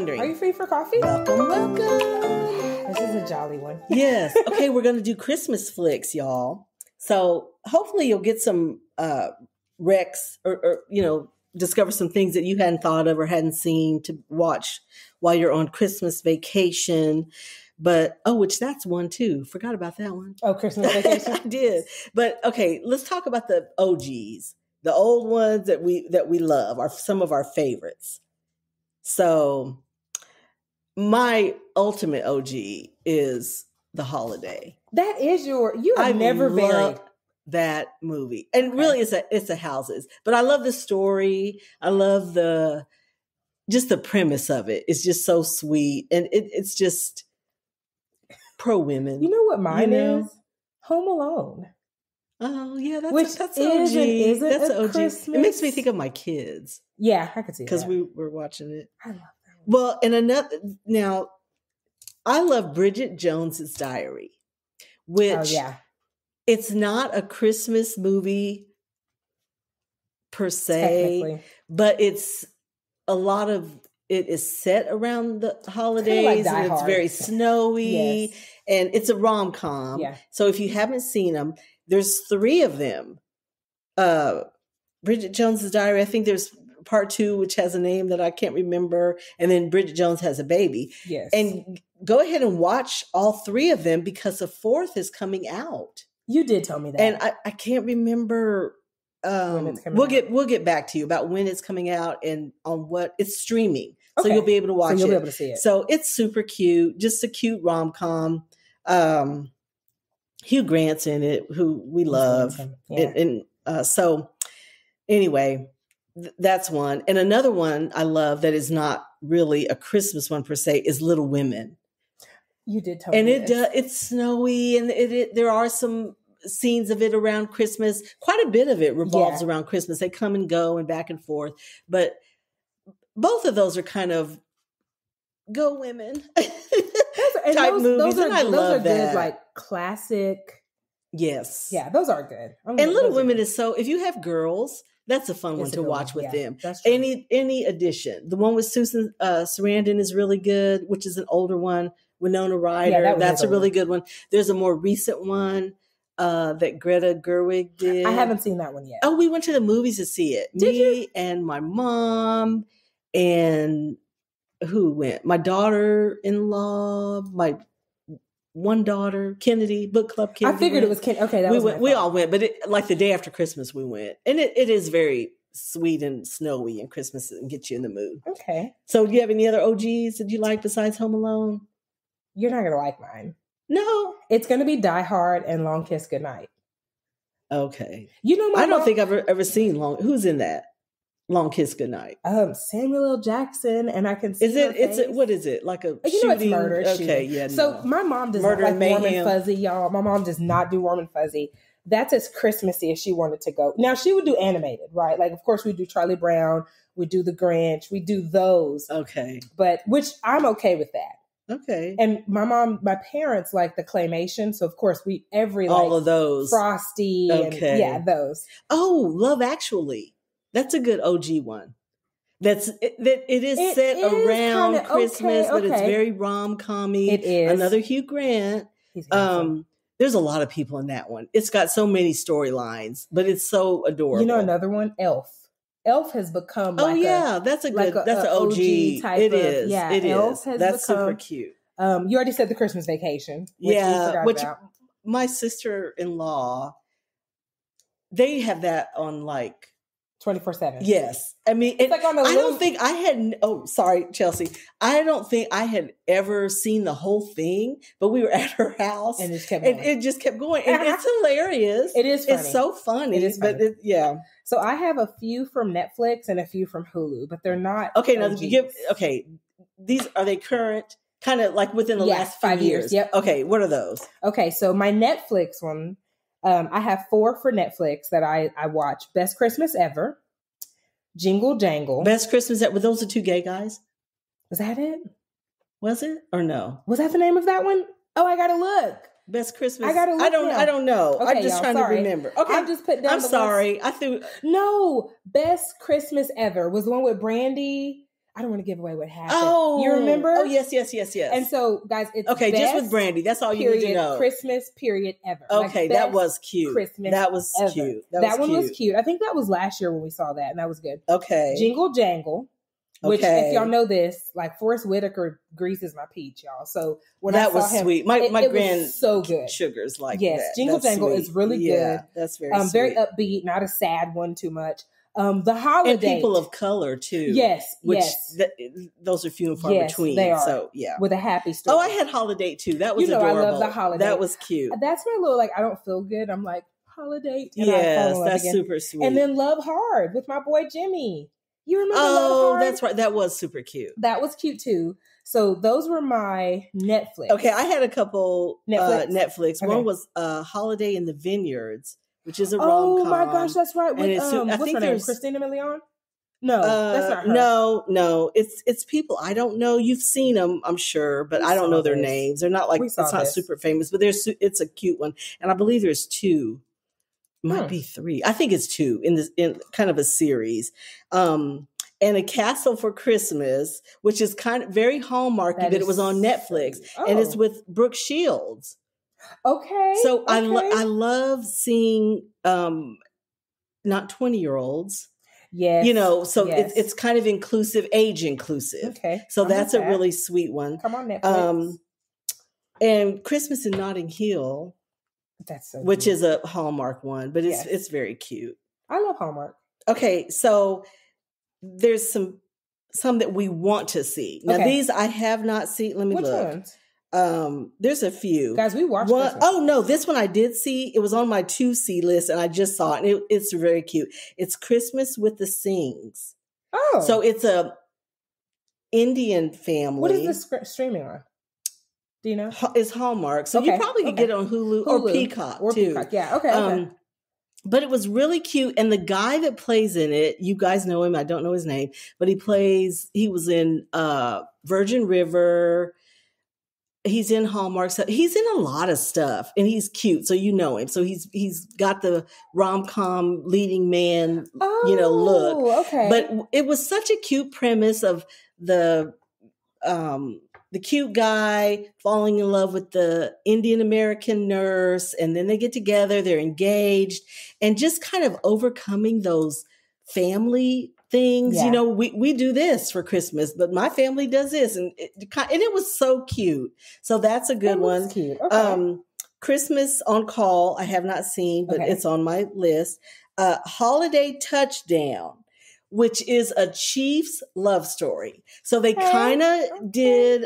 wondering. Are you free for coffee? welcome, welcome. This is a jolly one. yes. Okay, we're gonna do Christmas flicks, y'all. So hopefully you'll get some uh recs or, or you know discover some things that you hadn't thought of or hadn't seen to watch while you're on Christmas vacation. But oh, which that's one too. Forgot about that one. Oh, Christmas vacation. I did. But okay, let's talk about the OGs, the old ones that we that we love, are some of our favorites. So my ultimate OG is The Holiday. that is your. You have I never varied. That movie. And really it's a it's a houses. But I love the story. I love the just the premise of it. It's just so sweet. And it, it's just pro women. You know what mine know? is? Home Alone. Oh yeah, that's Which that's is OG. isn't that's a OG. It makes me think of my kids Yeah, I could see because we were watching it. I love that. Well, and another now, I love Bridget Jones's Diary, oh, which oh yeah, it's not a Christmas movie per se, but it's a lot of it is set around the holidays Die and it's Hard. very snowy Yes. and it's a rom com. Yeah. So if you haven't seen them, there's three of them. Uh, Bridget Jones's Diary. I think there's part two, which has a name that I can't remember, and then Bridget Jones has a baby. Yes. And go ahead and watch all three of them because the fourth is coming out, you did tell me that. and I, I can't remember. Um, we'll out. get we'll get back to you about when it's coming out and on what it's streaming, so you'll be able to watch so you'll it. be able to see it. So it's super cute, just a cute rom com. Um, Hugh Grant's in it, who we love. Yeah. and, and uh, so anyway, th- that's one. And another one I love that is not really a Christmas one per se is Little Women, you did tell and me. it does it's snowy, and it, it there are some scenes of it around Christmas. Quite a bit of it revolves Yeah. around Christmas. They come and go and back and forth, but both of those are kind of go women. Those are, and type those, movies, those are, and I those love are good, that. like classic. yes. Yeah, those are good. I'm- And Little those Women is so if you have girls, that's a fun It's one a to watch one. with Yeah, them. That's true. Any any addition. The one with Susan uh Sarandon is really good, which is an older one. Winona Ryder, yeah, that one that's a really old. good one. There's a more recent one uh that Greta Gerwig did. I haven't seen that one yet. Oh, we went to the movies to see it. Did Me and my mom and who went? My daughter-in-law, my one daughter, Kennedy, book club Kennedy. I figured it was Kennedy. Okay, that we was went. We all went, but it, like the day after Christmas, we went, and it, it is very sweet and snowy and Christmas and get you in the mood. Okay, So, do you have any other OGs that you like besides Home Alone? you're not gonna like mine. No. It's gonna be Die Hard and Long Kiss Goodnight. Okay. You know, my I don't mom- think I've ever, ever seen Long. Who's in that? Long Kiss Goodnight. um Samuel L. Jackson, and I can see Is it? It's a, what is it? Like a You know shooting? it's murder. Okay. shooting. Yeah. So no. my mom does Murder not like warm and fuzzy, y'all. My mom does not do warm and fuzzy. That's as Christmassy as she wanted to go. Now she would do animated, right? Like of course we do Charlie Brown, we do the Grinch, we do those, okay. but which I'm okay with that. Okay. And my mom, my parents like the claymation, so of course we every like All of those. Frosty Okay. and yeah, those. Oh, Love Actually. That's a good OG one. That's it, that it is It set is around kinda- Christmas, okay, but it's very rom commy. It is Another Hugh Grant. Um, there's a lot of people in that one. It's got so many storylines, but it's so adorable. you know another one, Elf. Elf has become Oh like a- yeah, that's a like good. a- that's an OG. OG type It of- is. yeah, it Elf is. That's super cute. Um, you already said the Christmas vacation. Which yeah, which about. my sister in law, they have that on like 24 7. yes. I mean, It's like on the I don't think I had. Oh, sorry, Chelsea. I don't think I had ever seen the whole thing, but we were at her house, And and, it just kept going. it just kept going, and it's hilarious. it is funny. It's so funny. It is but it, yeah. so I have a few from Netflix and a few from Hulu, but they're not. Okay, now OGs. you give. Okay, these are they current? Kind of like within the Yes, last few five years, yep. Okay, what are those? Okay, so my Netflix one, um, I have four for Netflix that I, I watch. Best Christmas Ever, Jingle Jangle. Best Christmas. That were those the two gay guys? Was that it? Was it or no? Was that the name of that one? Oh, I gotta look. Best Christmas. I gotta look I don't. now. I don't know. Okay, I'm just trying sorry. to remember. Okay. I'm just put down. I'm ones- sorry. I threw. No, best Christmas ever was the one with Brandy. I don't want to give away what happened. Oh, you remember? Oh yes, yes, yes, yes. And so, guys, it's okay, just with Brandy. That's all you period need to know. Christmas period ever. Like, okay, that was cute. Christmas that was ever. cute. That, That, was one cute. was cute. I think that was last year when we saw that, and that was good. Okay. Jingle Jangle, which Okay. if y'all know this, like Forest Whitaker greases my peach, y'all. So when that I saw was him, sweet. My it, my it grand so good. sugars like Yes, that. Jingle That's Jangle sweet. is really Yeah, good. That's very Um, very upbeat, not a sad one too much. Um, the holiday and people of color too. yes, which yes, th- those are few and far Yes, between. they are. So yeah. with a happy story. Oh, I had holiday too. That was You know I love adorable. the holiday. That was cute. That's my little like I don't feel good. I'm like holiday. and I fall in Yes, that's again. super sweet. And then Love Hard with my boy Jimmy. You remember Love oh, that's right. That was super cute. That was cute too. So those were my Netflix. Okay, I had a couple Netflix? Uh, Netflix. Okay. One was uh, Holiday in the Vineyards, which is a rom Oh my gosh, that's right. With um, I what's think her name? Christina Milian? No, Uh, that's not her. No, no, it's it's people I don't know. You've seen them, I'm sure, but We I don't know their this. names. They're not like it's saw not super famous, but there's it's a cute one, and I believe there's two, might Hmm. be three. I think it's two in this in kind of a series. Um, and a castle for Christmas, which is kind of very hallmarky, That but it was on Netflix, so- and it's Oh. with Brooke Shields. Okay. So I lo- I love seeing um, not twenty year olds yes, you know so yes. it's it's kind of inclusive age inclusive okay. so I'm that's a that. really sweet one come on Netflix. um and christmas in notting hill that's so which cute. is a hallmark one but it's Yes. it's very cute I love Hallmark. okay so there's some some that we want to see now Okay. these i have not seen let me Which look ones, um there's a few guys? We watched. One, oh no, this one I did see. It was on my to see list, and I just saw it. And it, it's very cute. It's Christmas with the Singhs. oh, So it's a Indian family. what is this scr- streaming on? Do you know? It's Hallmark, so Okay, you probably could okay. get it on Hulu, or Peacock or too. Peacock? Yeah. Okay. okay. Um, but it was really cute, and the guy that plays in it, you guys know him. I don't know his name, but he plays. He was in uh, Virgin River. He's in Hallmark. So he's in a lot of stuff, and he's cute, so you know him. So he's he's got the rom com leading man oh, you know, look. Okay. but it was such a cute premise of the um the cute guy falling in love with the Indian American nurse and then they get together they're engaged and just kind of overcoming those family things Yeah. you know we we do this for Christmas but my family does this and it, and it was so cute so that's a good one Cute. Okay. um Christmas on Call, I have not seen, but Okay. it's on my list. Uh, Holiday Touchdown, which is a Chiefs love story. So they Okay, kind of did,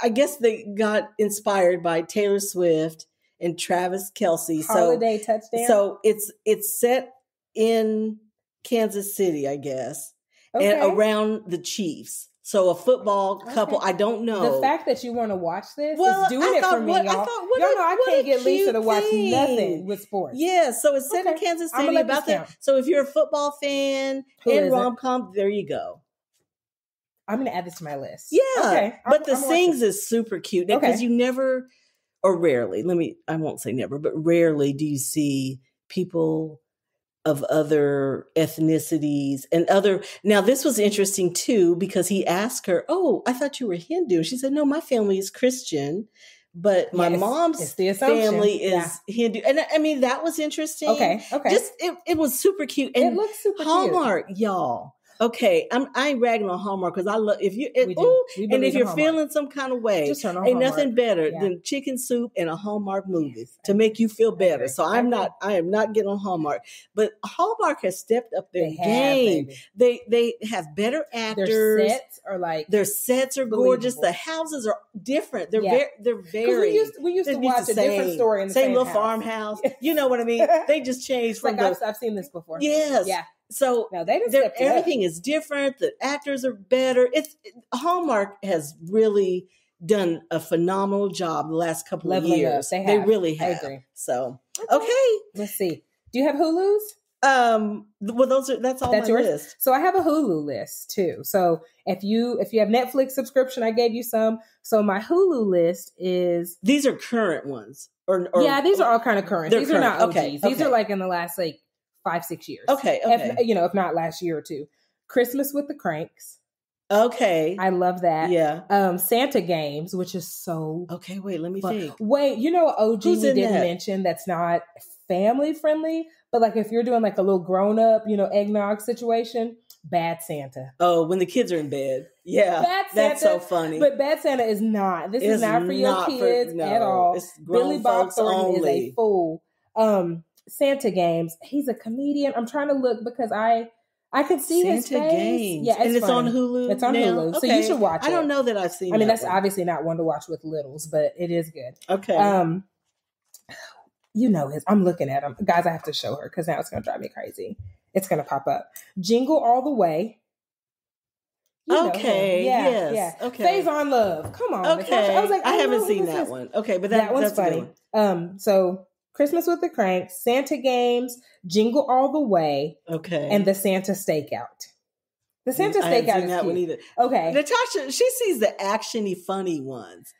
I guess they got inspired by Taylor Swift and Travis Kelce. So, Holiday touchdown. so it's it's set in Kansas City, I guess, okay. and around the Chiefs. So a football couple. Okay. I don't know. the fact that you want to watch this Well, is doing I it for thought, me, what- I y'all. thought, what y'all a- know I can't get Lisa to watch thing. nothing with sports. Yeah, so it's set in Okay. Kansas I'ma City about that. So if you're a football fan Who and rom com, there you go. I'm going to add this to my list. Yeah, Okay. I'm- but the I'm. Singhs is super cute because you never, or rarely, let me, I won't say never, but rarely do you see people of other ethnicities and other. Now, this was interesting too because he asked her, "Oh, I thought you were Hindu." She said, "No, my family is Christian." But my it's- mom's family is Yeah. Hindu, and I- mean that was interesting. Okay. Okay. just it, it was super cute And it looks super Hallmark, y'all. Okay, I'm I ain't ragging on Hallmark because I love if you it, ooh, and if you're Hallmark. feeling some kind of way, just turn on ain't Hallmark. nothing better Yeah. than chicken soup and a Hallmark movie Yes, to make you feel better. So I'm not I am not getting on Hallmark, but Hallmark has stepped up their They game. baby. They they have better actors. Their sets are like Their sets are gorgeous. Believable. The houses are different. They're Yeah. very they're very we used we used to watch the a different same- story in the same same, little house. farmhouse. You know what I mean? They just changed It's like from I've, I've seen this before. yes. Yeah. So No, they just they're- stepped it up. everything is different. The actors are better. It's Hallmark has really done a phenomenal job the last couple Leveling of years. They have. really have. So okay, Let's see. Do you have Hulu's? Um, well, those are that's all That's my yours? list. So I have a Hulu list too. So if you if you have Netflix subscription, I gave you some. So my Hulu list is These are current ones, or, or yeah, these are all kind of current. These are not. OGs. Okay, These okay. are like in the last like five six years. okay, okay, If, you know, if not last year or two. Christmas with the Cranks. okay. I love that. yeah. Um, Santa Games, which is so Okay, wait. Let me fun. think. Wait, you know OG Who's we didn't that? mention that's not family friendly, but like if you're doing like a little grown up, you know, eggnog situation, Bad Santa. Oh, when the kids are in bed. Yeah, Bad that's so funny. But Bad Santa is not. This is not for your not for- kids no, at all. Billy Bob Thornton is a fool. Um, Santa Games. He's a comedian. I'm trying to look because I I can see his Santa face. Games. Yeah, it's, and it's funny. on Hulu. It's on now? Hulu, so you should watch it. I don't know that I've seen. I mean, that that's one. obviously not one to watch with littles, but it is good. okay. Um, you know his. I'm looking at him, guys. I have to show her because now it's going to drive me crazy. It's going to pop up. Jingle all the way. You okay. Yeah, yes. yeah. Okay. Phase on love. Come on. Okay. I was like, I know haven't seen that is. one. Okay, but That, that, one's that's a good funny. Um, so Christmas with the Cranks, Santa Games, Jingle All the Way, Okay. and the Santa Stakeout. The mm, Santa I Stakeout is that cute. one either. Okay. Natasha, she sees the actiony, funny ones,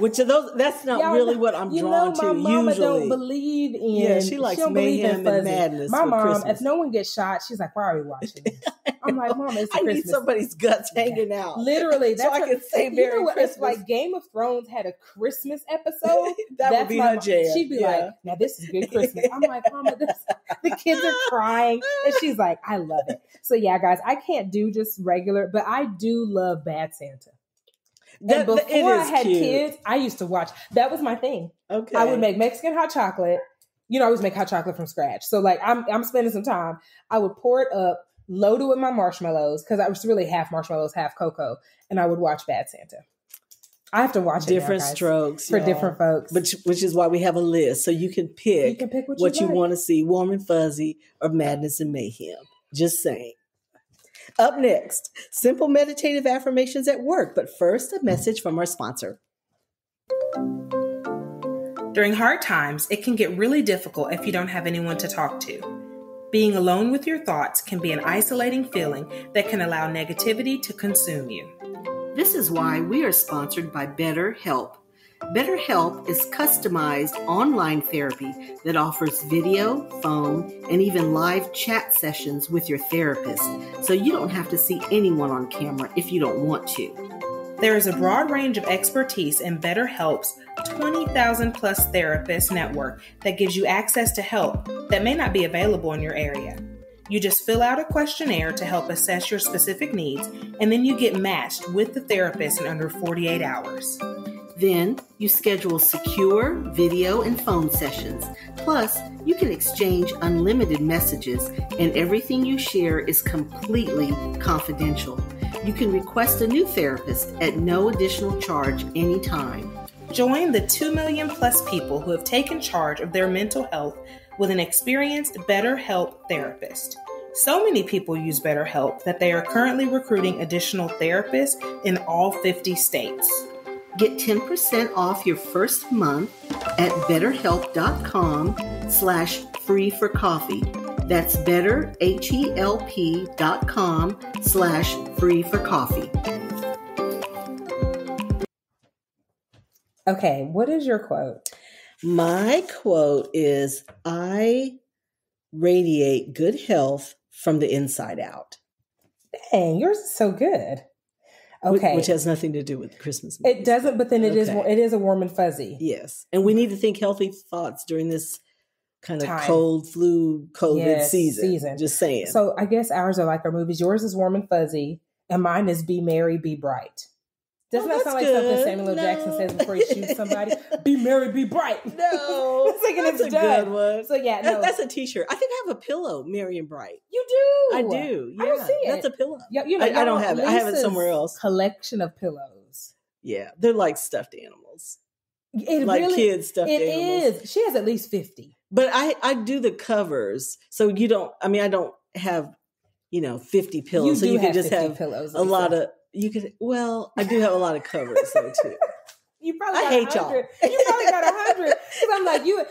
which are those. That's not really what I'm you drawn know, my to mama usually. don't believe in. Yeah, she likes in mayhem and madness My mom, Christmas. if no one gets shot, she's like, "Why are we watching this?" I'm like, "Mom, it's I need Christmas." somebody's guts hanging out. Literally, so that's I can say you know Merry what? Christmas. If like Game of Thrones had a Christmas episode, that that's would be my her jam. She'd be Yeah. like, "Now this is good Christmas." I'm like, "Mama, this." The kids are crying, and she's like, "I love it." So yeah, guys, I can't do just regular, but I do love Bad Santa. That- and before I had cute. kids, I used to watch. That was my thing. Okay. I would make Mexican hot chocolate. You know, I always make hot chocolate from scratch. So like I'm I'm spending some time. I would pour it up, load it with my marshmallows because I was really half marshmallows, half cocoa, and I would watch Bad Santa. I have to watch it now, different guys, strokes for y'all. different folks. Which, which is why we have a list, so you can pick you can pick what, what you like. want to see: warm and fuzzy, or madness and mayhem. Just saying. Up next, simple meditative affirmations at work. But first, a message from our sponsor. During hard times, it can get really difficult if you don't have anyone to talk to. Being alone with your thoughts can be an isolating feeling that can allow negativity to consume you. This is why we are sponsored by BetterHelp. BetterHelp is customized online therapy that offers video, phone, and even live chat sessions with your therapist, so you don't have to see anyone on camera if you don't want to. There is a broad range of expertise in BetterHelp's 20,000 plus therapist network that gives you access to help that may not be available in your area. You just fill out a questionnaire to help assess your specific needs, and then you get matched with the therapist in under 48 hours. Then you schedule secure video and phone sessions. Plus, you can exchange unlimited messages, and everything you share is completely confidential. You can request a new therapist at no additional charge anytime. Join the 2 million plus people who have taken charge of their mental health with an experienced BetterHelp therapist. So many people use BetterHelp that they are currently recruiting additional therapists in all 50 states. Get 10% off your first month at betterhelp.com slash free for coffee. That's better, H-E-L-P dot com slash free for coffee. Okay, what is your quote? My quote is I radiate good health from the inside out. Dang, yours is so good. Okay, Which has nothing to do with Christmas. it doesn't, but then it is Okay. it is a warm and fuzzy. Yes. And we need to think healthy thoughts during this kind of Time. cold flu COVID Yes, season. season. Just saying. So I guess ours are like our movies. Yours is warm and fuzzy, and mine is be merry, be bright. Doesn't Oh, that sound like that's something. Samuel L. Jackson says before he shoots somebody? be merry, be bright. no. It's like, and that's it's a done. good one. So yeah, no, That's a t-shirt. I think I have a pillow, Marion Bright. you do. I do. Yeah. I don't see it. That's a pillow. Yeah, you know, I- I don't have it. I have it somewhere else. Collection of pillows. Yeah. They're like stuffed animals. It like really, kids stuffed It animals. is. She has at least fifty. But I I do the covers. So you don't I mean I don't have, you know, 50 pillows. so you can just have pillows. a lot of you could well, I do have a lot of covers though too. You probably I got hate a y'all. You probably got a hundred. Because I'm like you.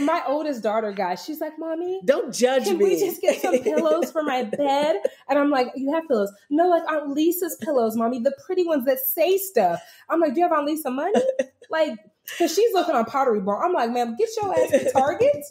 my oldest daughter, guys, she's like, "Mommy, Don't judge me. can me. we just get some pillows for my bed?" And I'm like, "You have pillows? No, like Aunt Lisa's pillows, Mommy, the pretty ones that say stuff." I'm like, "Do you have Aunt Lisa money?" Like, because she's looking on Pottery Barn. I'm like, "Ma'am, get your ass to Target.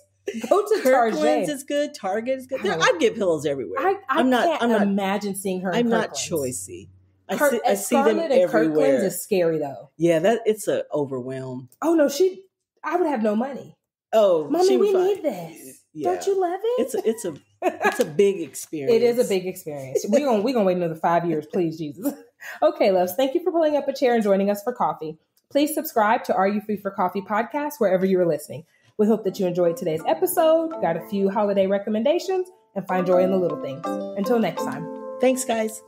Go to Kirkland's Target." is good. Target is good. I There, I get pillows everywhere. I, I I'm not- can't I'm not- imagine seeing her. I'm not Kirkland's. choicey. I Kir- see, I see them and everywhere. Kirkland's is scary though. yeah, that it's a overwhelm. Oh no, she. I would have no money. Oh, Mommy, she we need this. Yeah. Don't you love it? It's a it's a it's a big experience. It is a big experience. We're gonna we're gonna wait another five years, please, Jesus. Okay, loves. Thank you for pulling up a chair and joining us for coffee. Please subscribe to Are You Free for Coffee podcast wherever you are listening. We hope that you enjoyed today's episode, got a few holiday recommendations, and find joy in the little things. Until next time. Thanks, guys.